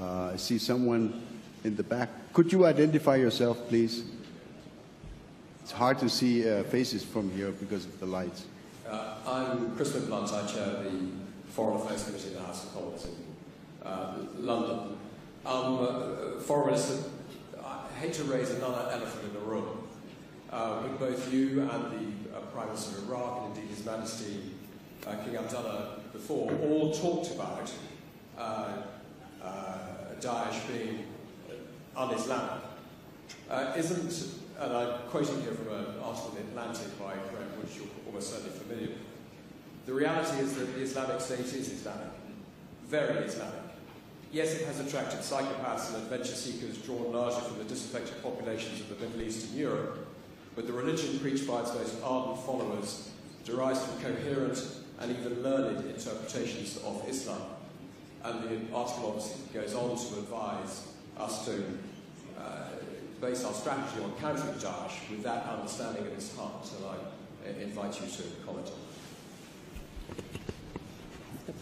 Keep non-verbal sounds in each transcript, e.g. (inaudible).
Uh, I see someone in the back. Could you identify yourself, please? It's hard to see uh, faces from here because of the lights. Uh, I'm Crispin Blunt. I chair the Foreign Affairs Committee in the House of Commons in uh, London. Um, uh, Foreign Minister, I hate to raise another elephant in the room, uh, but both you and the Prime Minister of Iraq, and indeed His Majesty King Abdullah before, all talked about uh, uh, Daesh being un-Islamic. Uh, isn't, and I'm quoting here from an article in The Atlantic by Greg, which you're almost certainly familiar with, the reality is that the Islamic State is Islamic, very Islamic. Yes, it has attracted psychopaths and adventure seekers drawn largely from the disaffected populations of the Middle East and Europe, but the religion preached by its most ardent followers derives from coherent and even learned interpretations of Islam. And the article obviously goes on to advise us to uh, base our strategy on countering Daesh with that understanding at its heart. So I invite you to comment on that.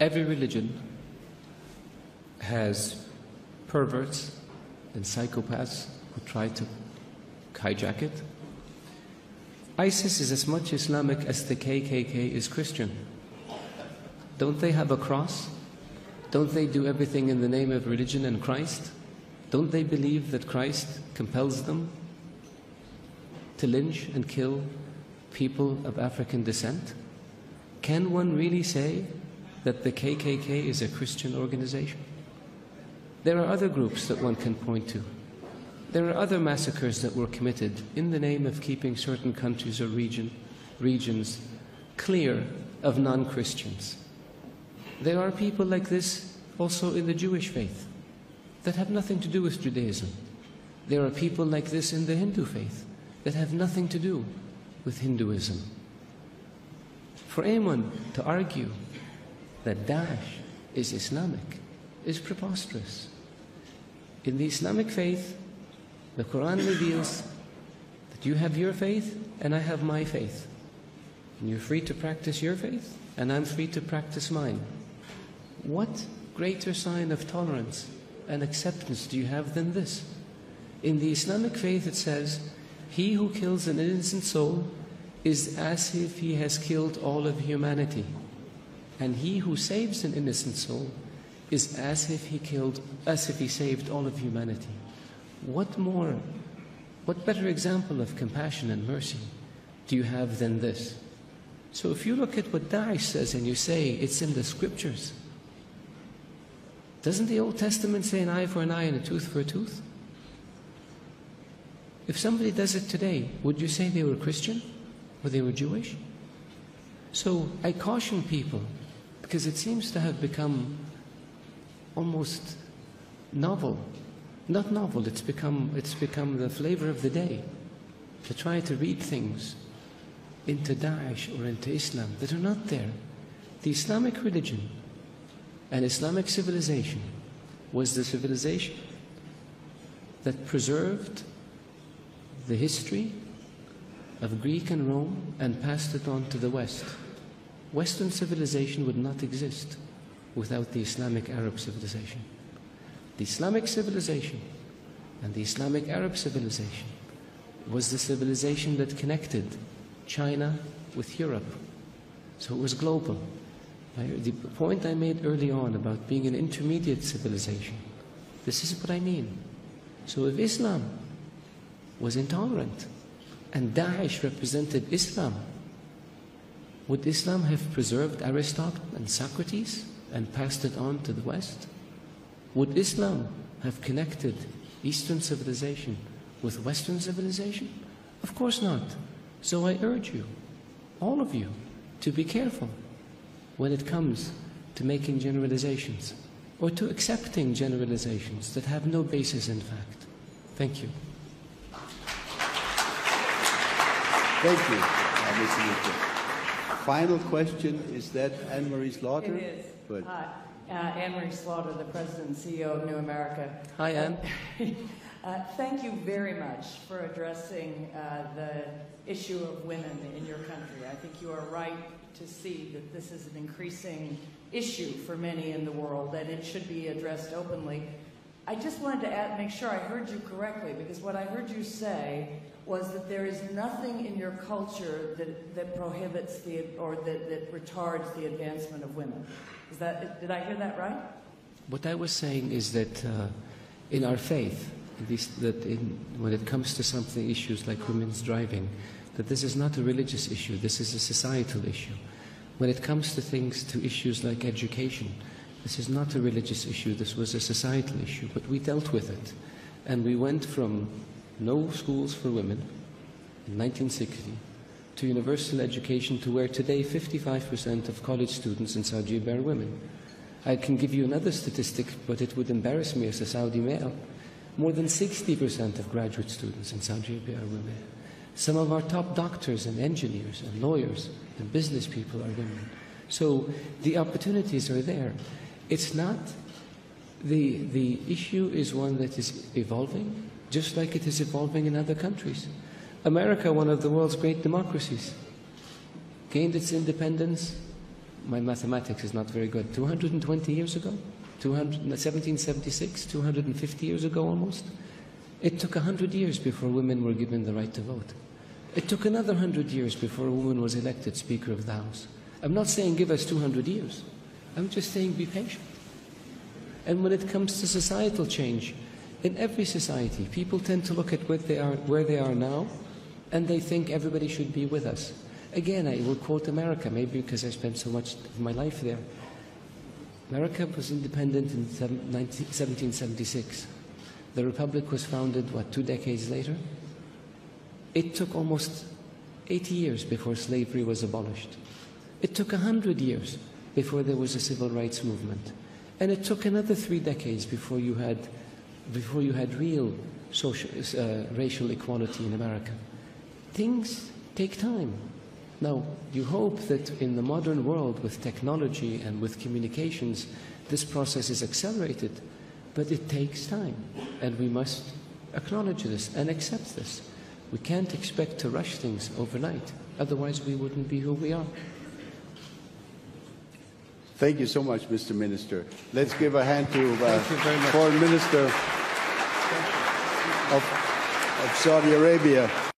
Every religion has perverts and psychopaths who try to hijack it. ISIS is as much Islamic as the KKK is Christian. Don't they have a cross? Don't they do everything in the name of religion and Christ? Don't they believe that Christ compels them to lynch and kill people of African descent? Can one really say that the KKK is a Christian organization? There are other groups that one can point to. There are other massacres that were committed in the name of keeping certain countries or region, regions clear of non Christians. There are people like this also in the Jewish faith that have nothing to do with Judaism. There are people like this in the Hindu faith that have nothing to do with Hinduism. For anyone to argue that Daesh is Islamic is preposterous. In the Islamic faith, the Quran reveals that you have your faith and I have my faith. And you're free to practice your faith and I'm free to practice mine. What greater sign of tolerance and acceptance do you have than this? In the Islamic faith, it says, He who kills an innocent soul is as if he has killed all of humanity. And he who saves an innocent soul is as if he killed, as if he saved all of humanity. What more, what better example of compassion and mercy do you have than this? So if you look at what Daesh says and you say it's in the scriptures, doesn't the Old Testament say an eye for an eye and a tooth for a tooth? If somebody does it today, would you say they were Christian or they were Jewish? So I caution people because it seems to have become almost novel. Not novel, it's become, it's become the flavor of the day to try to read things into Daesh or into Islam that are not there. The Islamic religion and Islamic civilization was the civilization that preserved the history of Greek and Rome and passed it on to the West. Western civilization would not exist without the Islamic Arab civilization. The Islamic civilization and the Islamic Arab civilization was the civilization that connected China with Europe. So it was global. The point I made early on about being an intermediate civilization, this is what I mean. So if Islam was intolerant and Daesh represented Islam, would Islam have preserved Aristotle and Socrates and passed it on to the West? Would Islam have connected Eastern civilization with Western civilization? Of course not. So I urge you, all of you, to be careful when it comes to making generalizations or to accepting generalizations that have no basis in fact. Thank you. Thank you, uh, Mr. Mitchell. Final question is that Anne Marie Slaughter? It is. Good. Hi, uh, Anne Marie Slaughter, the President and CEO of New America. Hi, Anne. (laughs) Uh, thank you very much for addressing uh, the issue of women in your country. I think you are right to see that this is an increasing issue for many in the world, and it should be addressed openly. I just wanted to add, make sure I heard you correctly, because what I heard you say was that there is nothing in your culture that, that prohibits the or that, that retards the advancement of women. Is that did I hear that right? What I was saying is that uh, in our faith, at least that in, when it comes to something, issues like women's driving, that this is not a religious issue, this is a societal issue. When it comes to things, to issues like education, this is not a religious issue, this was a societal issue, but we dealt with it. And we went from no schools for women in 1960 to universal education to where today 55% of college students in Saudi Arabia are women. I can give you another statistic, but it would embarrass me as a Saudi male. More than 60% of graduate students in Saudi Arabia are women. Some of our top doctors and engineers and lawyers and business people are women. So the opportunities are there. It's not, the, the issue is one that is evolving, just like it is evolving in other countries. America, one of the world's great democracies, gained its independence. My mathematics is not very good. 220 years ago? 200, 1776, 250 years ago almost? It took 100 years before women were given the right to vote. It took another 100 years before a woman was elected Speaker of the House. I'm not saying give us 200 years. I'm just saying be patient. And when it comes to societal change, in every society, people tend to look at where they are, where they are now and they think everybody should be with us. Again, I will quote America, maybe because I spent so much of my life there. America was independent in 1776. The Republic was founded, what, two decades later? It took almost 80 years before slavery was abolished. It took 100 years before there was a civil rights movement. And it took another three decades before you had, before you had real social, uh, racial equality in America. Things take time. Now, you hope that in the modern world with technology and with communications, this process is accelerated, but it takes time. And we must acknowledge this and accept this. We can't expect to rush things overnight, otherwise, we wouldn't be who we are. Thank you so much, Mr. Minister. Let's give a hand to uh, Thank you very much. Foreign Minister of, of Saudi Arabia.